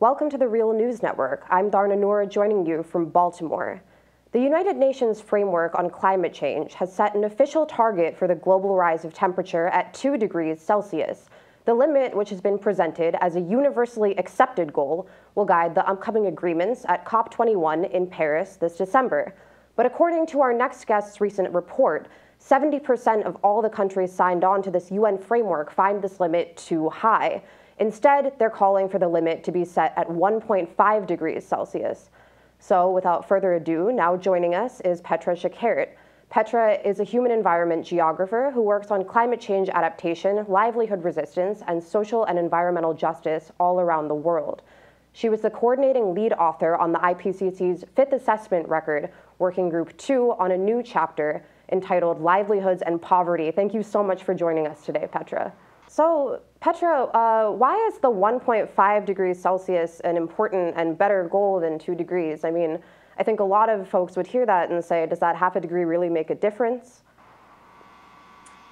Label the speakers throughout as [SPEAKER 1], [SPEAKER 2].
[SPEAKER 1] Welcome to the Real News Network. I'm Dharna Noor joining you from Baltimore. The United Nations Framework on Climate Change has set an official target for the global rise of temperature at 2 degrees Celsius. The limit, which has been presented as a universally accepted goal, will guide the upcoming agreements at COP21 in Paris this December. But according to our next guest's recent report, 70% of all the countries signed on to this UN framework find this limit too high. Instead, they're calling for the limit to be set at 1.5 degrees Celsius. So without further ado, now joining us is Petra Tschakert. Petra is a human environment geographer who works on climate change adaptation, livelihood resistance, and social and environmental justice all around the world. She was the coordinating lead author on the IPCC's fifth assessment record, Working Group 2, on a new chapter entitled Livelihoods and Poverty. Thank you so much for joining us today, Petra. So, Petra, uh, why is the 1.5 degrees Celsius an important and better goal than 2 degrees? I mean, I think a lot of folks would hear that and say, does that half a degree really make a difference?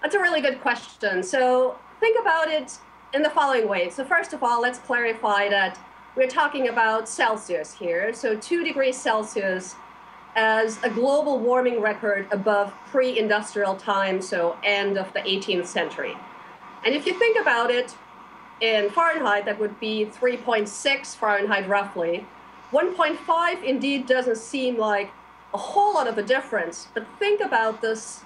[SPEAKER 2] That's a really good question. So, think about it in the following way. So, first of all, let's clarify that we're talking about Celsius here. So, 2 degrees Celsius as a global warming record above pre industrial time, so end of the 18th century. And if you think about it in Fahrenheit, that would be 3.6 Fahrenheit roughly. 1.5 indeed doesn't seem like a whole lot of a difference, but think about this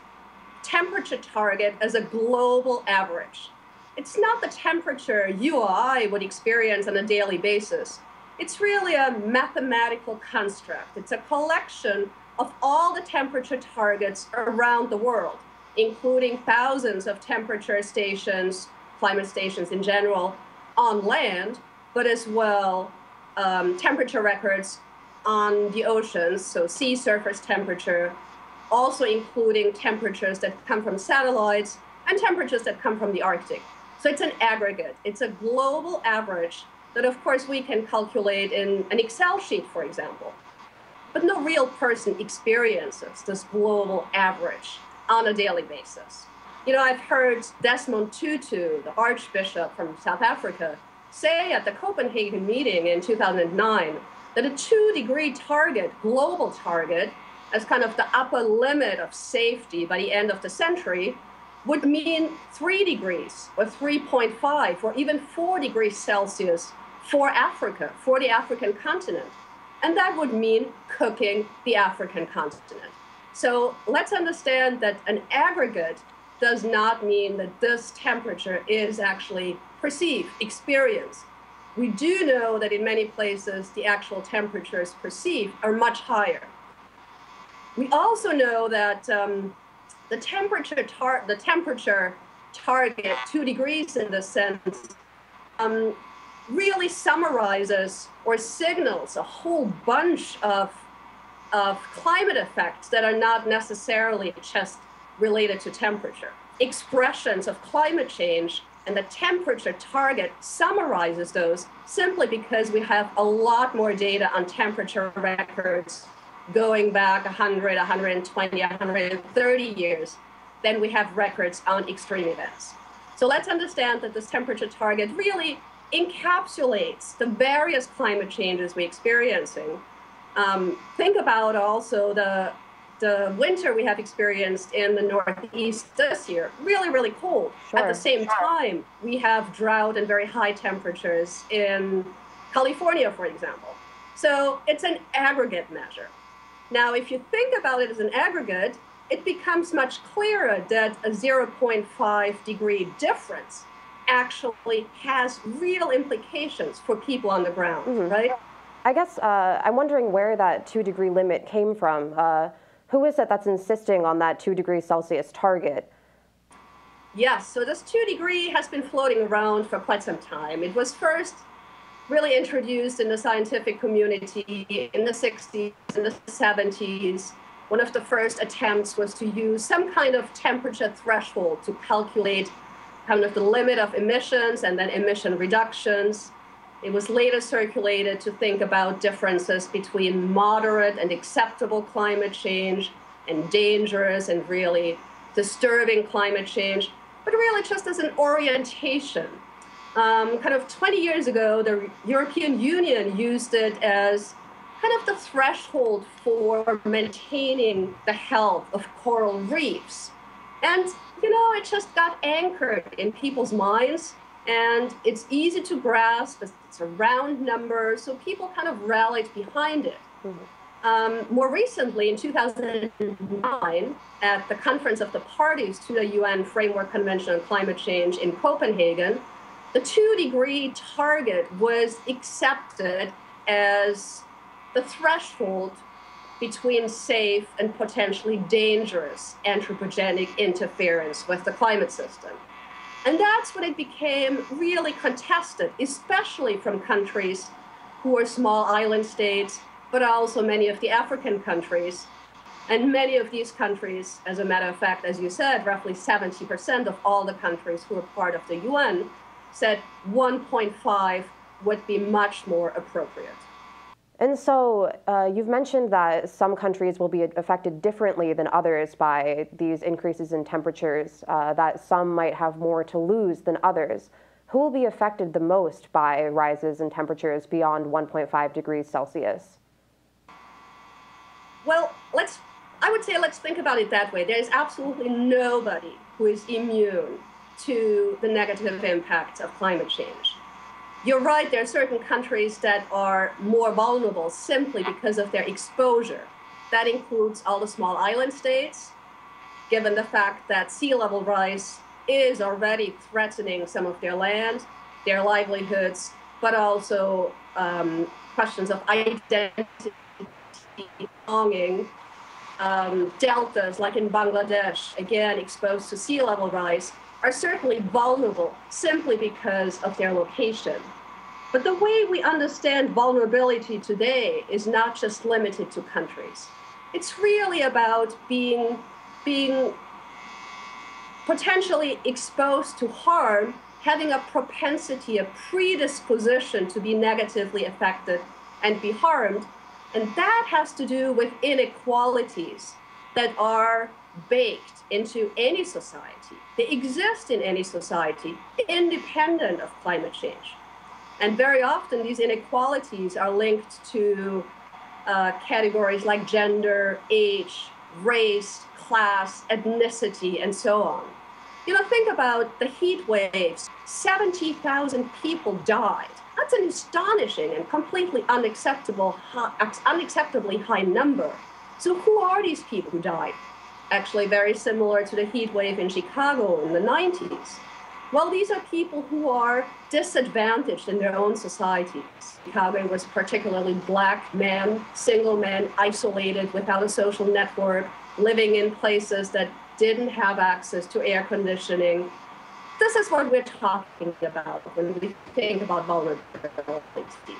[SPEAKER 2] temperature target as a global average. It's not the temperature you or I would experience on a daily basis. It's really a mathematical construct. It's a collection of all the temperature targets around the world including thousands of temperature stations, climate stations in general, on land, but as well um, temperature records on the oceans, so sea surface temperature, also including temperatures that come from satellites and temperatures that come from the Arctic. So it's an aggregate, it's a global average that, of course, we can calculate in an Excel sheet, for example. But no real person experiences this global average on a daily basis. You know, I've heard Desmond Tutu, the Archbishop from South Africa, say at the Copenhagen meeting in 2009 that a two degree target, global target, as kind of the upper limit of safety by the end of the century, would mean three degrees or 3.5 or even four degrees Celsius for Africa, for the African continent. And that would mean cooking the African continent. So let's understand that an aggregate does not mean that this temperature is actually perceived, experienced. We do know that in many places the actual temperatures perceived are much higher. We also know that um, the temperature the temperature target two degrees in this sense um, really summarizes or signals a whole bunch of of climate effects that are not necessarily just related to temperature. Expressions of climate change and the temperature target summarizes those simply because we have a lot more data on temperature records going back 100, 120, 130 years than we have records on extreme events. So let's understand that this temperature target really encapsulates the various climate changes we're experiencing um, think about also the the winter we have experienced in the Northeast this year. Really, really cold. Sure. At the same time, we have drought and very high temperatures in California, for example. So it's an aggregate measure. Now, if you think about it as an aggregate, it becomes much clearer that a 0.5 degree difference actually has real implications for people on the ground, mm-hmm. right?
[SPEAKER 1] I guess uh, I'm wondering where that two degree limit came from. Uh, who is it that's insisting on that two degrees Celsius target?
[SPEAKER 2] Yes, so this two degree has been floating around for quite some time. It was first really introduced in the scientific community in the 60s and the 70s. One of the first attempts was to use some kind of temperature threshold to calculate kind of the limit of emissions and then emission reductions. It was later circulated to think about differences between moderate and acceptable climate change and dangerous and really disturbing climate change, but really just as an orientation. Um, kind of 20 years ago, the European Union used it as kind of the threshold for maintaining the health of coral reefs. And, you know, it just got anchored in people's minds and it's easy to grasp. It's a round number, so people kind of rallied behind it. Mm-hmm. Um, more recently, in 2009, at the Conference of the Parties to the UN Framework Convention on Climate Change in Copenhagen, the two degree target was accepted as the threshold between safe and potentially dangerous anthropogenic interference with the climate system. And that's when it became really contested, especially from countries who are small island states, but also many of the African countries. And many of these countries, as a matter of fact, as you said, roughly 70% of all the countries who are part of the UN said 1.5 would be much more appropriate.
[SPEAKER 1] And so uh, you've mentioned that some countries will be affected differently than others by these increases in temperatures, uh, that some might have more to lose than others. Who will be affected the most by rises in temperatures beyond 1.5 degrees Celsius?
[SPEAKER 2] Well, let's I would say let's think about it that way. There is absolutely nobody who is immune to the negative impacts of climate change you're right, there are certain countries that are more vulnerable simply because of their exposure. That includes all the small island states, given the fact that sea level rise is already threatening some of their land, their livelihoods, but also um, questions of identity, belonging. Um, deltas, like in Bangladesh, again exposed to sea level rise, are certainly vulnerable simply because of their location. But the way we understand vulnerability today is not just limited to countries. It's really about being, being potentially exposed to harm, having a propensity, a predisposition to be negatively affected and be harmed. And that has to do with inequalities that are baked into any society. They exist in any society, independent of climate change. And very often, these inequalities are linked to uh, categories like gender, age, race, class, ethnicity, and so on. You know, think about the heat waves 70,000 people died. That's an astonishing and completely unacceptable, unacceptably high number. So, who are these people who died? Actually, very similar to the heat wave in Chicago in the 90s. Well, these are people who are disadvantaged in their own societies. Chicago was particularly black men, single men, isolated without a social network, living in places that didn't have access to air conditioning. This is what we're talking about when we think about vulnerability.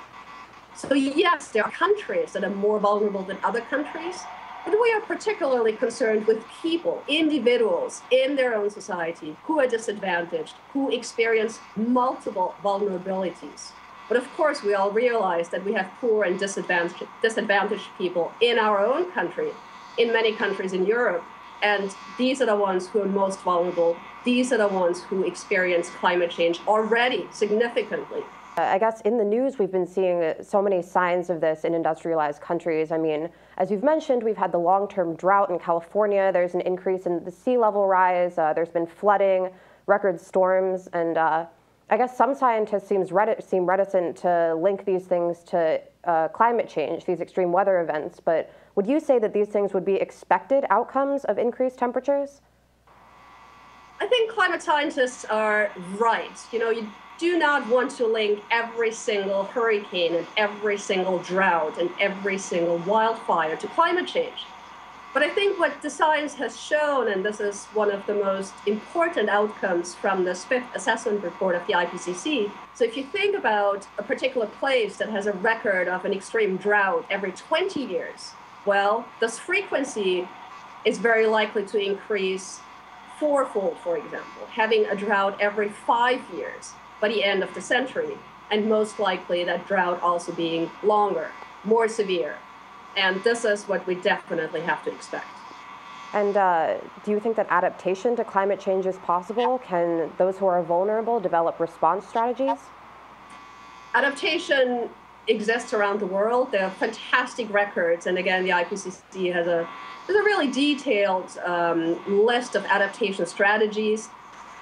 [SPEAKER 2] So, yes, there are countries that are more vulnerable than other countries, but we are particularly concerned with people, individuals in their own society who are disadvantaged, who experience multiple vulnerabilities. But of course, we all realize that we have poor and disadvantaged, disadvantaged people in our own country, in many countries in Europe. And these are the ones who are most vulnerable. These are the ones who experience climate change already significantly.
[SPEAKER 1] I guess in the news, we've been seeing so many signs of this in industrialized countries. I mean, as you've mentioned, we've had the long term drought in California. There's an increase in the sea level rise. Uh, there's been flooding, record storms. And uh, I guess some scientists seems reti- seem reticent to link these things to uh, climate change, these extreme weather events. But would you say that these things would be expected outcomes of increased temperatures?
[SPEAKER 2] I think climate scientists are right. You know, you do not want to link every single hurricane and every single drought and every single wildfire to climate change. But I think what the science has shown, and this is one of the most important outcomes from this fifth assessment report of the IPCC. So, if you think about a particular place that has a record of an extreme drought every 20 years, well, this frequency is very likely to increase fourfold, for example, having a drought every five years by the end of the century, and most likely that drought also being longer, more severe. And this is what we definitely have to expect.
[SPEAKER 1] And uh, do you think that adaptation to climate change is possible? Can those who are vulnerable develop response strategies?
[SPEAKER 2] Adaptation exists around the world. There are fantastic records, and again, the IPCC has a has a really detailed um, list of adaptation strategies,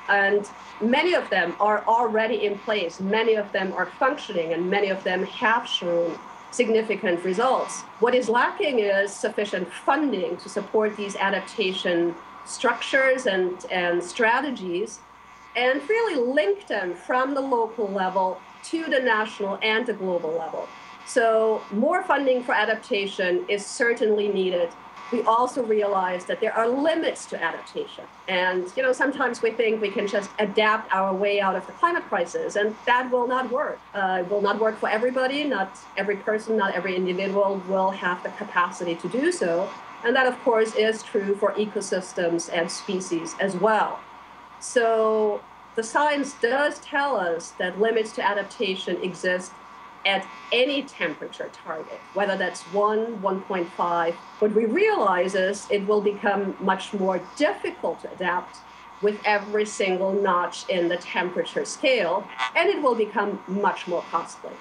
[SPEAKER 2] and many of them are already in place. Many of them are functioning, and many of them have shown significant results. What is lacking is sufficient funding to support these adaptation structures and, and strategies and really link them from the local level to the national and the global level. So, more funding for adaptation is certainly needed we also realize that there are limits to adaptation. And you know, sometimes we think we can just adapt our way out of the climate crisis, and that will not work. Uh, it will not work for everybody. Not every person, not every individual will have the capacity to do so. And that, of course, is true for ecosystems and species as well. So the science does tell us that limits to adaptation exist at any temperature target, whether that's 1, 1.5. What we realize is it will become much more difficult to adapt with every single notch in the temperature scale, and it will become much more costly.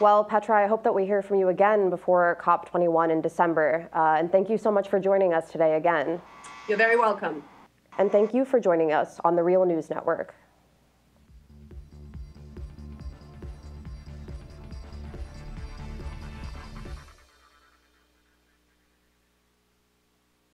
[SPEAKER 1] Well, Petra, I hope that we hear from you again before COP21 in December. Uh, and thank you so much for joining us today again.
[SPEAKER 2] You're very welcome.
[SPEAKER 1] And thank you for joining us on the Real News Network.